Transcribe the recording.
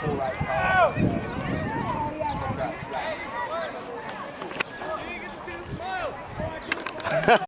full right call.